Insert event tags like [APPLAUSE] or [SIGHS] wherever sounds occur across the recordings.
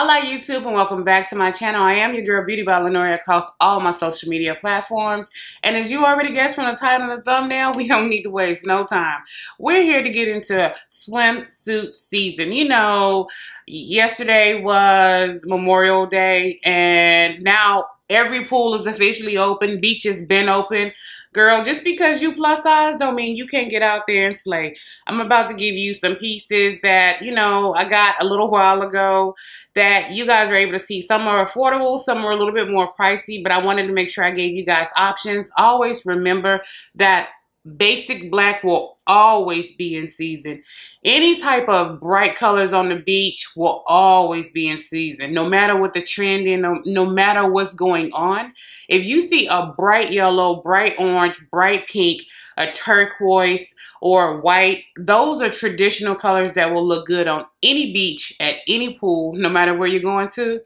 Hola YouTube and welcome back to my channel. I am your girl Beauty by Linnoria across all my social media platforms. And as you already guessed from the title and the thumbnail, [LAUGHS] we don't need to waste no time. We're here to get into swimsuit season. You know, yesterday was Memorial Day and now every pool is officially open. Beach has been open. Girl, just because you plus size don't mean you can't get out there and slay. I'm about to give you some pieces that, you know, I got a little while ago that you guys are able to see. Some are affordable, some are a little bit more pricey, but I wanted to make sure I gave you guys options. Always remember that basic black will always be in season. Any type of bright colors on the beach will always be in season, no matter what the trend is, no, no matter what's going on. If you see a bright yellow, bright orange, bright pink, a turquoise, or white, those are traditional colors that will look good on any beach, at any pool, no matter where you're going to.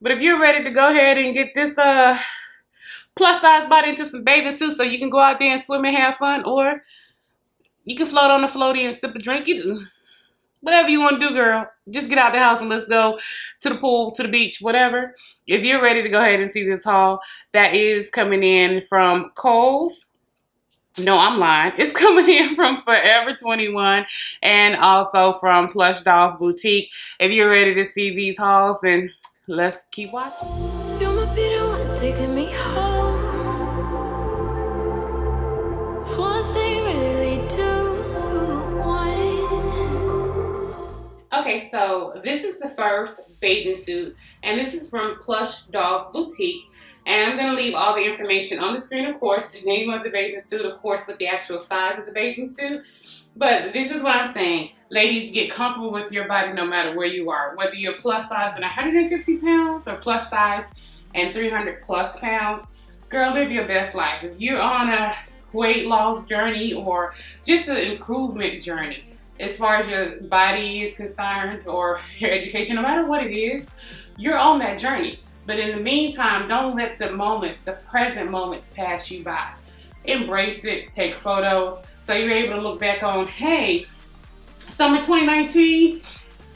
But if you're ready to go ahead and get this uh plus size body into some bathing suits so you can go out there and swim and have fun, or you can float on the floaty and sip a drink. You, whatever you want to do, girl. Just get out the house and let's go to the pool, to the beach, whatever. If you're ready to go ahead and see this haul, that is coming in from Kohl's. No, I'm lying. It's [LAUGHS] coming in from Forever 21 and also from Plush Dolls Boutique. If you're ready to see these hauls, then let's keep watching. Okay, so this is the first bathing suit, and this is from Plush Dolls Boutique. And I'm going to leave all the information on the screen, of course, the name of the bathing suit, of course, with the actual size of the bathing suit. But this is what I'm saying. Ladies, get comfortable with your body no matter where you are. Whether you're plus size and 150 pounds or plus size and 300 plus pounds, girl, live your best life. If you're on a weight loss journey or just an improvement journey, as far as your body is concerned or your education, no matter what it is, you're on that journey. But in the meantime, don't let the moments, the present moments pass you by. Embrace it, take photos, so you're able to look back on, hey, summer 2019,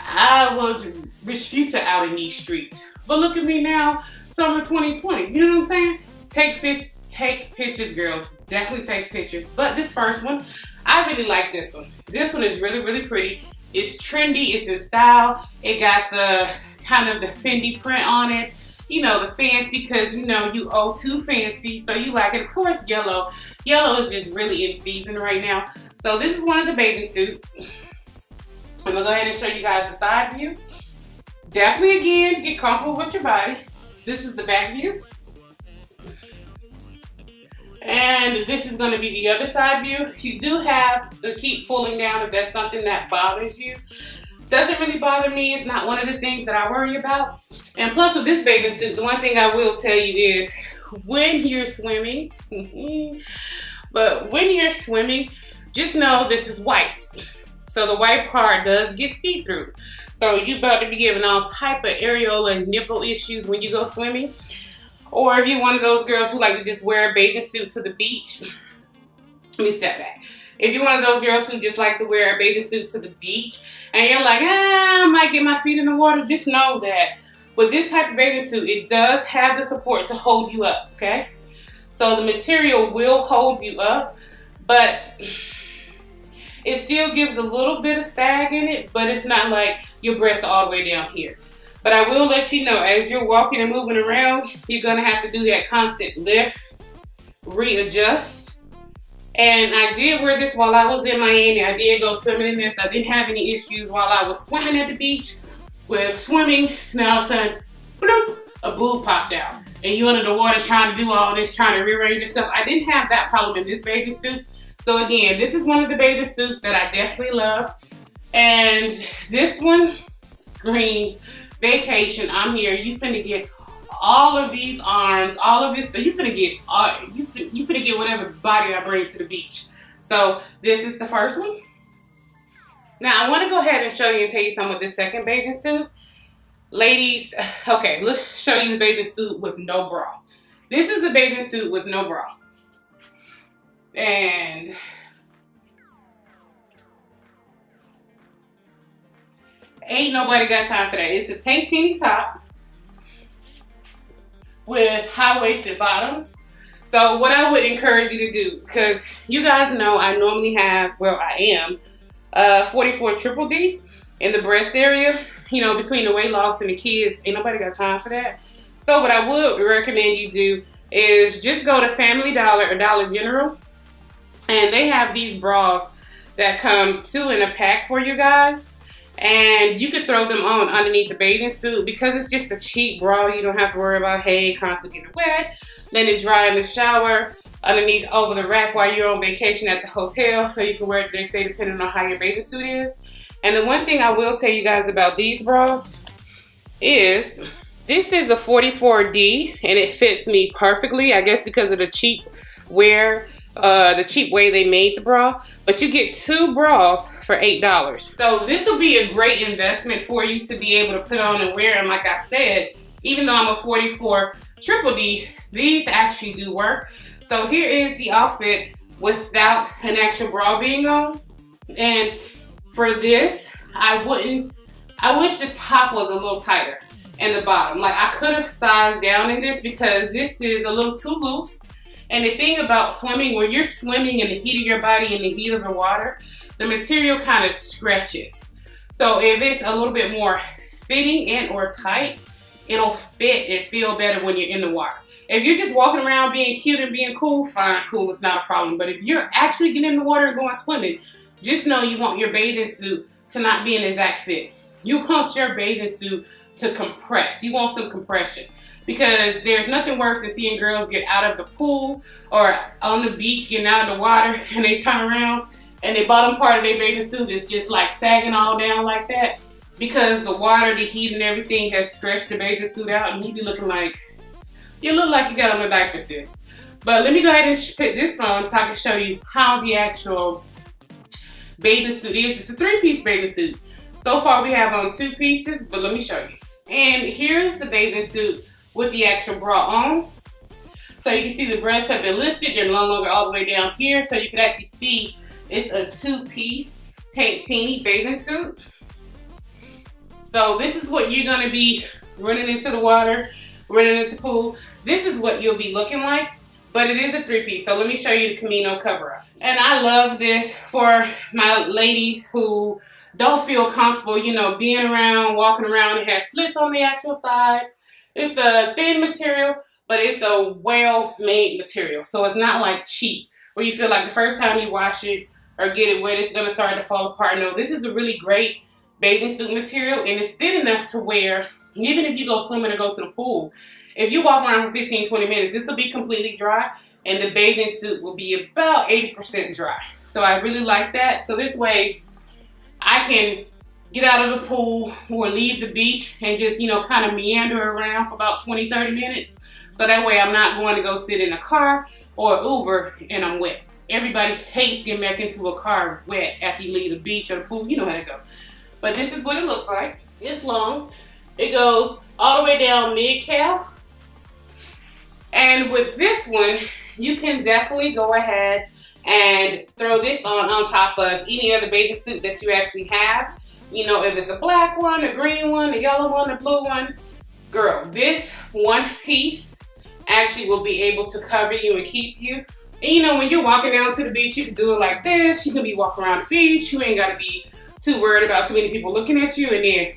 I was Rich Future out in these streets. But look at me now, summer 2020, you know what I'm saying? Take, take pictures, girls. Definitely take pictures. But this first one, I really like this one. This one is really, really pretty. It's trendy, it's in style. It got the kind of the Fendi print on it. You know, the fancy, because you know, you owe too fancy, so you like it. Of course, yellow. Yellow is just really in season right now. So this is one of the bathing suits. I'm gonna go ahead and show you guys the side view. Definitely, again, get comfortable with your body. This is the back view. And this is going to be the other side view. You do have to keep pulling down if that's something that bothers you. Doesn't really bother me. It's not one of the things that I worry about. And plus with this bathing suit, the one thing I will tell you is when you're swimming, [LAUGHS] but when you're swimming, just know this is white. So the white part does get see-through. So you about to be giving all type of areola nipple issues when you go swimming. Or if you're one of those girls who like to just wear a bathing suit to the beach, let me step back. If you're one of those girls who just like to wear a bathing suit to the beach and you're like, ah, I might get my feet in the water, just know that with this type of bathing suit, it does have the support to hold you up, okay? So the material will hold you up, but it still gives a little bit of sag in it, but it's not like your breasts all the way down here. But I will let you know, as you're walking and moving around, you're gonna have to do that constant lift, readjust. And I did wear this while I was in Miami. I did go swimming in this. I didn't have any issues while I was swimming at the beach with swimming. Now all of a sudden, bloop, a boob popped out. And you under the water trying to do all this, trying to rearrange yourself. I didn't have that problem in this bathing suit. So again, this is one of the bathing suits that I definitely love. And this one screams vacation. I'm here. You finna get all of these arms, all of this. You finna get uh, you finna, you finna get whatever body I bring to the beach. So this is the first one. Now I want to go ahead and show you and tell you some of this second bathing suit. Ladies, [LAUGHS] okay, let's show you the bathing suit with no bra. This is the bathing suit with no bra. And Ain't nobody got time for that. It's a tankini top with high-waisted bottoms. So what I would encourage you to do, because you guys know I normally have, well I am, uh, 44 triple D in the breast area, you know, between the weight loss and the kids. Ain't nobody got time for that. So what I would recommend you do is just go to Family Dollar or Dollar General and they have these bras that come two in a pack for you guys and you could throw them on underneath the bathing suit because it's just a cheap bra you don't have to worry about hey constantly getting wet let it dry in the shower underneath over the rack while you're on vacation at the hotel so you can wear it the next day depending on how your bathing suit is and the one thing I will tell you guys about these bras is this is a 44D and it fits me perfectly. I guess because of the cheap wear, uh, the cheap way they made the bra. But you get two bras for $8. So this will be a great investment for you to be able to put on and wear. And like I said, even though I'm a 44 triple D, these actually do work. So here is the outfit without an actual bra being on. And for this, I wouldn't, I wish the top was a little tighter and the bottom. Like I could have sized down in this because this is a little too loose. And the thing about swimming, when you're swimming in the heat of your body, in the heat of the water, the material kind of stretches. So if it's a little bit more fitting and or tight, it'll fit and feel better when you're in the water. If you're just walking around being cute and being cool, fine, cool, it's not a problem. But if you're actually getting in the water and going swimming, just know you want your bathing suit to not be an exact fit. You want your bathing suit to compress. You want some compression because there's nothing worse than seeing girls get out of the pool or on the beach getting out of the water [LAUGHS] and they turn around and the bottom part of their bathing suit is just like sagging all down like that because the water, the heat and everything has stretched the bathing suit out and you be looking like, you look like you got on a diaper sis. But let me go ahead and put this on so I can show you how the actual bathing suit is. It's a three-piece bathing suit. So far we have on two pieces, but let me show you. And here's the bathing suit with the actual bra on. So you can see the breasts have been lifted. They're no longer all the way down here. So you can actually see it's a two-piece tankini bathing suit. So this is what you're gonna be running into the water, running into the pool. This is what you'll be looking like, but it is a three-piece. So let me show you the kimono cover-up. And I love this for my ladies who don't feel comfortable, you know, being around, walking around. It has slits on the actual side. It's a thin material, but it's a well-made material. So it's not like cheap, where you feel like the first time you wash it or get it wet, it's gonna start to fall apart. No, this is a really great bathing suit material, and it's thin enough to wear, even if you go swimming or go to the pool, if you walk around for 15, 20 minutes, this will be completely dry, and the bathing suit will be about 80% dry. So I really like that. So this way, I can get out of the pool or leave the beach and just, you know, kind of meander around for about 20, 30 minutes. So that way I'm not going to go sit in a car or Uber and I'm wet. Everybody hates getting back into a car wet after you leave the beach or the pool. You know how to go. But this is what it looks like. It's long. It goes all the way down mid-calf. And with this one, you can definitely go ahead and throw this on on top of any other bathing suit that you actually have. You know, if it's a black one, a green one, a yellow one, a blue one, girl, this one piece actually will be able to cover you and keep you. And you know, when you're walking down to the beach, you can do it like this. You can be walking around the beach. You ain't got to be too worried about too many people looking at you. And then,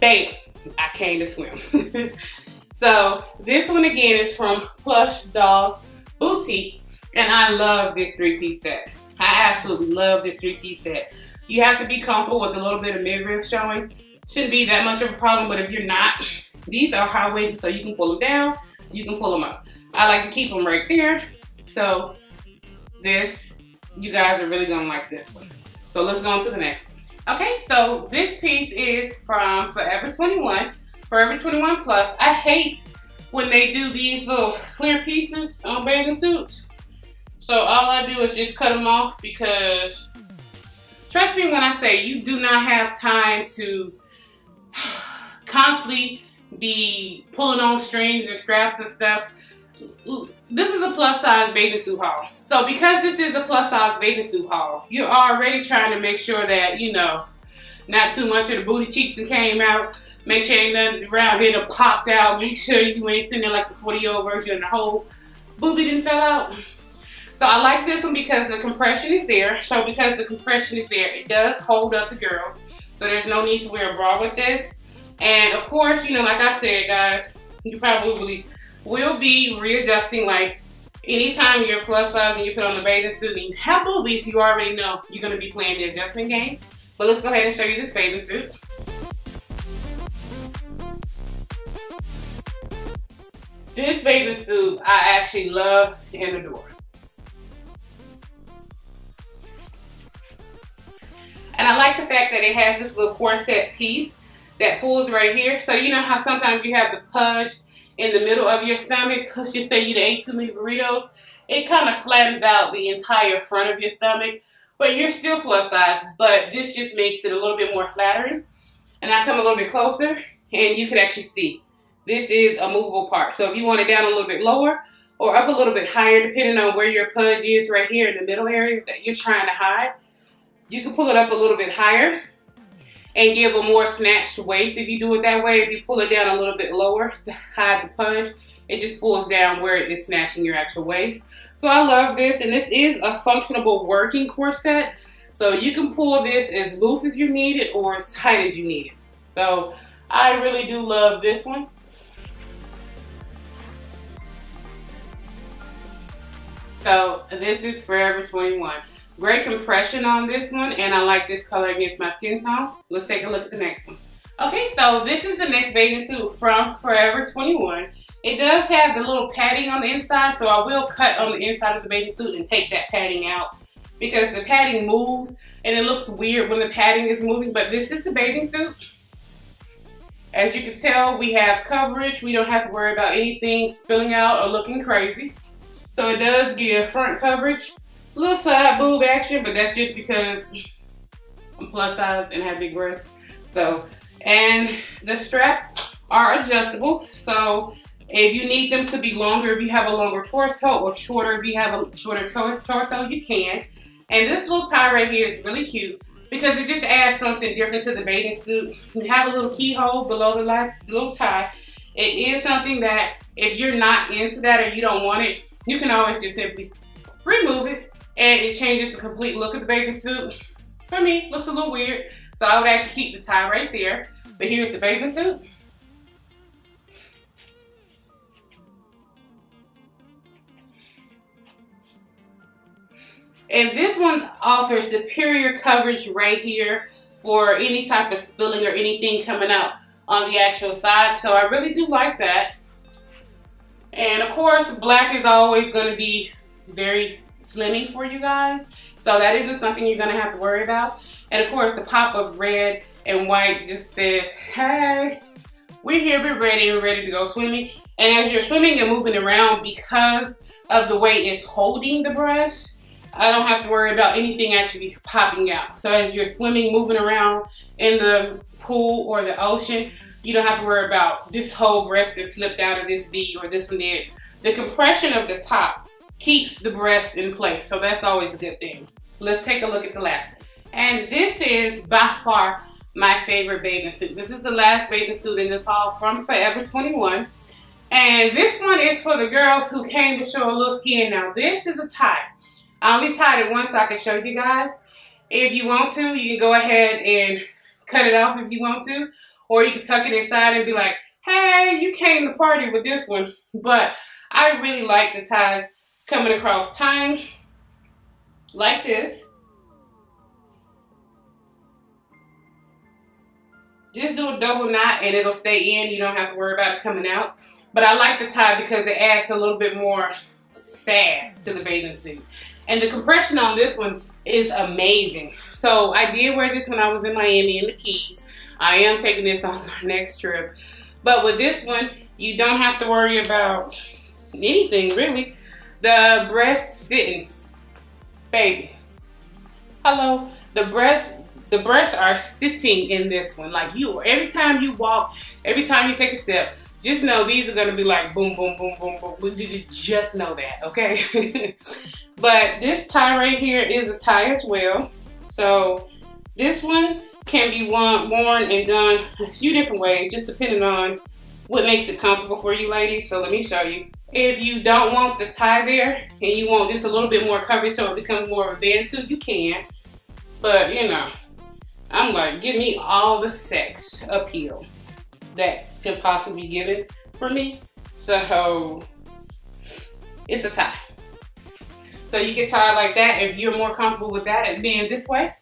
bam, I came to swim. [LAUGHS] so this one again is from Plush Dolls Boutique. And I love this three-piece set. I absolutely love this three-piece set. You have to be comfortable with a little bit of midriff showing. Shouldn't be that much of a problem, but if you're not, these are high-waisted so you can pull them down, you can pull them up. I like to keep them right there. So this, you guys are really gonna like this one. So let's go on to the next one. Okay, so this piece is from Forever 21, Forever 21 Plus. I hate when they do these little clear pieces on bathing suits. So all I do is just cut them off because trust me when I say you do not have time to [SIGHS] constantly be pulling on strings and straps and stuff. This is a plus size bathing suit haul. So because this is a plus size bathing suit haul, you're already trying to make sure that, you know, not too much of the booty cheeks that came out. Make sure ain't nothing around here that popped out. Make sure you ain't sitting there like the 40 year old version and the whole booby didn't fell out. So I like this one because the compression is there. So because the compression is there, it does hold up the girls. So there's no need to wear a bra with this. And of course, you know, like I said, guys, you probably will be readjusting like anytime you're plus size and you put on the bathing suit and you have boobies, you already know you're gonna be playing the adjustment game. But let's go ahead and show you this bathing suit. This bathing suit I actually love and adore. And I like the fact that it has this little corset piece that pulls right here. So you know how sometimes you have the pudge in the middle of your stomach. Let's just say you ate too many burritos. It kind of flattens out the entire front of your stomach. But you're still plus size. But this just makes it a little bit more flattering. And I come a little bit closer and you can actually see. This is a movable part. So if you want it down a little bit lower or up a little bit higher, depending on where your pudge is right here in the middle area that you're trying to hide, you can pull it up a little bit higher and give a more snatched waist if you do it that way. If you pull it down a little bit lower to hide the punch, it just pulls down where it is snatching your actual waist. So I love this, and this is a functional working corset. So you can pull this as loose as you need it or as tight as you need it. So I really do love this one. So this is Forever 21. Great compression on this one, and I like this color against my skin tone. Let's take a look at the next one. Okay, so this is the next bathing suit from Forever 21. It does have the little padding on the inside, so I will cut on the inside of the bathing suit and take that padding out because the padding moves and it looks weird when the padding is moving, but this is the bathing suit. As you can tell, we have coverage. We don't have to worry about anything spilling out or looking crazy. So it does give front coverage little side boob action, but that's just because I'm plus size and have big breasts. So, and the straps are adjustable. So if you need them to be longer, if you have a longer torso or shorter, if you have a shorter torso, you can. And this little tie right here is really cute because it just adds something different to the bathing suit. You have a little keyhole below the, light, little tie. It is something that if you're not into that or you don't want it, you can always just simply remove it and it changes the complete look of the bathing suit. For me, looks a little weird. So I would actually keep the tie right there. But here's the bathing suit. And this one offers superior coverage right here for any type of spilling or anything coming out on the actual side. So I really do like that. And of course, black is always going to be very slimming for you guys. So that isn't something you're gonna have to worry about. And of course, the pop of red and white just says, hey, we're here, we're ready, we're ready to go swimming. And as you're swimming and moving around, because of the way it's holding the brush, I don't have to worry about anything actually popping out. So as you're swimming, moving around in the pool or the ocean, you don't have to worry about this whole breast that slipped out of this V or this one did. The compression of the top keeps the breast in place. So that's always a good thing. Let's take a look at the last one. And this is by far my favorite bathing suit. This is the last bathing suit in this haul from Forever 21. And this one is for the girls who came to show a little skin. Now this is a tie. I only tied it once so I can show you guys. If you want to, you can go ahead and cut it off if you want to. Or you can tuck it inside and be like, hey, you came to party with this one. But I really like the ties coming across tying like this. Just do a double knot and it'll stay in. You don't have to worry about it coming out. But I like the tie because it adds a little bit more sass to the bathing suit. And the compression on this one is amazing. So I did wear this when I was in Miami in the Keys. I am taking this on my next trip. But with this one, you don't have to worry about anything really. The breast sitting, baby. Hello, the breast, the breasts are sitting in this one. Like you, every time you walk, every time you take a step, just know these are gonna be like boom, boom, boom, boom, boom. Just know that, okay? [LAUGHS] but this tie right here is a tie as well. So this one can be worn, worn and done a few different ways, just depending on what makes it comfortable for you ladies. So let me show you. If you don't want the tie there and you want just a little bit more coverage so it becomes more of a band too, you can. But you know, I'm like, give me all the sex appeal that can possibly be given for me. So it's a tie. So you get tied like that if you're more comfortable with that and being this way.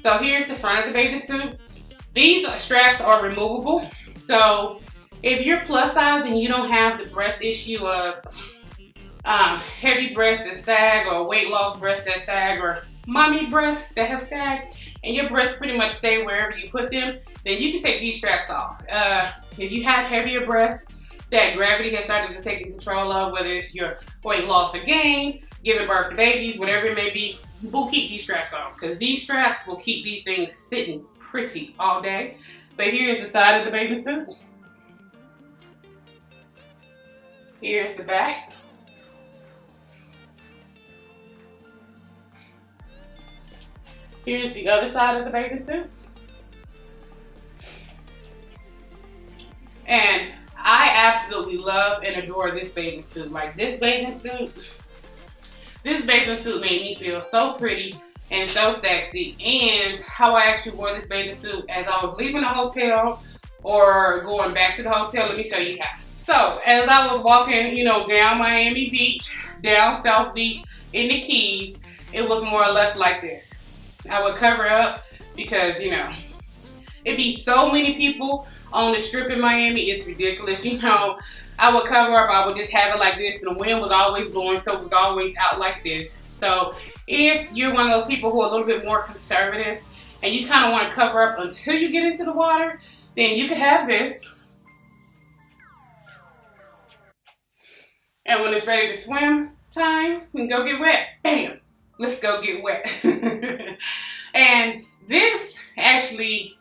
So here's the front of the bathing suit. These straps are removable. So if you're plus size and you don't have the breast issue of um, heavy breasts that sag or weight loss breasts that sag or mommy breasts that have sagged and your breasts pretty much stay wherever you put them, then you can take these straps off. Uh, if you have heavier breasts that gravity has started to take control of, whether it's your weight loss or gain, giving birth to babies, whatever it may be, we'll keep these straps on because these straps will keep these things sitting pretty all day. But here's the side of the bathing suit. Here's the back. Here's the other side of the bathing suit. And I absolutely love and adore this bathing suit. Like this bathing suit, this bathing suit made me feel so pretty and so sexy. And how I actually wore this bathing suit as I was leaving the hotel or going back to the hotel. Let me show you how. So as I was walking, you know, down Miami Beach, down South Beach in the Keys, it was more or less like this. I would cover up because, you know, it'd be so many people on the strip in Miami. It's ridiculous. [LAUGHS] You know, I would cover up. I would just have it like this. And the wind was always blowing, so it was always out like this. So if you're one of those people who are a little bit more conservative and you kind of want to cover up until you get into the water, then you can have this. And when it's ready to swim time, and go get wet, bam, let's go get wet. [LAUGHS] and this actually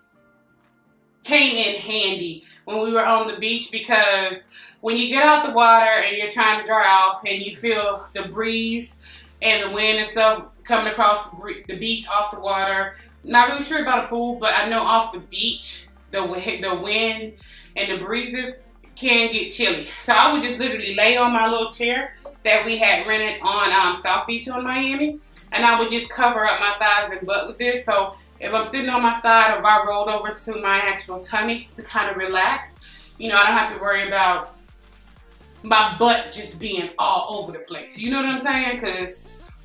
came in handy when we were on the beach because when you get out the water and you're trying to dry off and you feel the breeze and the wind and stuff coming across the beach off the water, not really sure about a pool, but I know off the beach, the, the wind and the breezes can get chilly. So I would just literally lay on my little chair that we had rented on um, South Beach in Miami and I would just cover up my thighs and butt with this. So if I'm sitting on my side or if I rolled over to my actual tummy to kind of relax, you know, I don't have to worry about my butt just being all over the place. You know what I'm saying? Because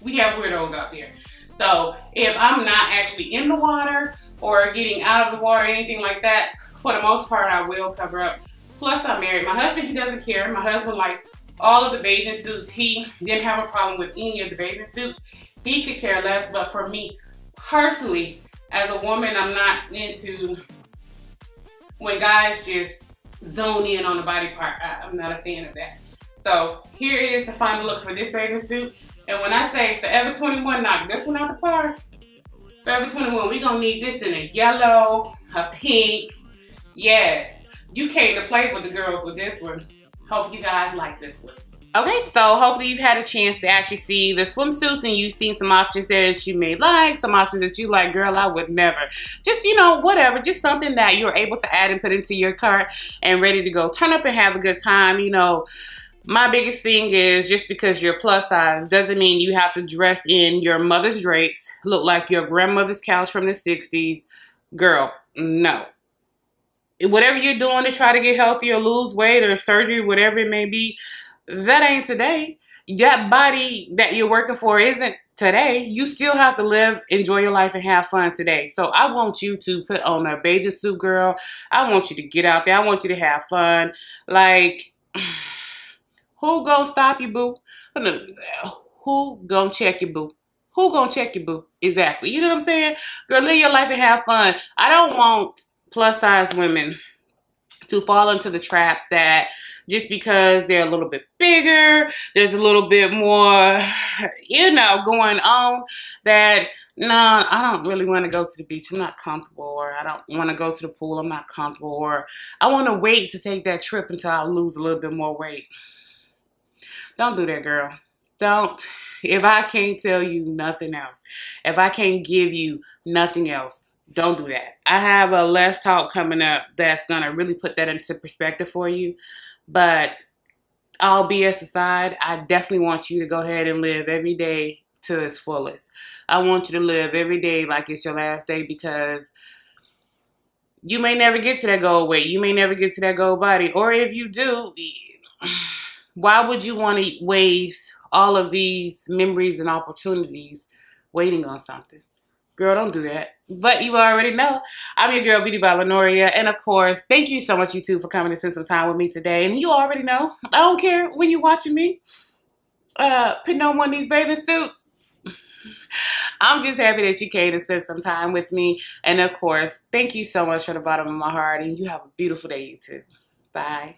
we have weirdos out there. So if I'm not actually in the water or getting out of the water or anything like that, for the most part, I will cover up. Plus, I'm married. My husband, he doesn't care. My husband, like, all of the bathing suits. He didn't have a problem with any of the bathing suits. He could care less, but for me personally, as a woman, I'm not into when guys just zone in on the body part. I, am not a fan of that. So here is the final look for this bathing suit. And when I say Forever 21 knock this one out the park, Forever 21, we gonna need this in a yellow, a pink. Yes, you came to play with the girls with this one. Hope you guys like this one. Okay, so hopefully you've had a chance to actually see the swimsuits and you've seen some options there that you may like, some options that you like, girl, I would never. Just, you know, whatever, just something that you're able to add and put into your cart and ready to go. Turn up and have a good time, you know. My biggest thing is just because you're plus size doesn't mean you have to dress in your mother's drapes, look like your grandmother's couch from the 60s. Girl, no whatever you're doing to try to get healthy or lose weight or surgery, whatever it may be, that ain't today. That body that you're working for isn't today. You still have to live, enjoy your life, and have fun today. So I want you to put on a bathing suit, girl. I want you to get out there. I want you to have fun. Like, [SIGHS] who gonna stop you, boo? Who gonna check you, boo? Who gonna check you, boo? Exactly. You know what I'm saying? Girl, live your life and have fun. I don't want plus size women to fall into the trap that just because they're a little bit bigger, there's a little bit more, you know, going on that, no, I don't really want to go to the beach. I'm not comfortable. Or I don't want to go to the pool. I'm not comfortable. Or I want to wait to take that trip until I lose a little bit more weight. Don't do that, girl. Don't If I can't tell you nothing else, if I can't give you nothing else, don't do that. I have a less talk coming up that's going to really put that into perspective for you. But all BS aside, I definitely want you to go ahead and live every day to its fullest. I want you to live every day like it's your last day because you may never get to that goal weight. You may never get to that goal body. Or if you do, [SIGHS] why would you want to waste all of these memories and opportunities waiting on something? Girl, don't do that. But you already know. I'm your girl, Beauty by Linnoria. And of course, thank you so much, you two, for coming to spend some time with me today. And you already know, I don't care when you're watching me uh, putting on one of these bathing suits. [LAUGHS] I'm just happy that you came to spend some time with me. And of course, thank you so much from the bottom of my heart. And you have a beautiful day, you too. Bye.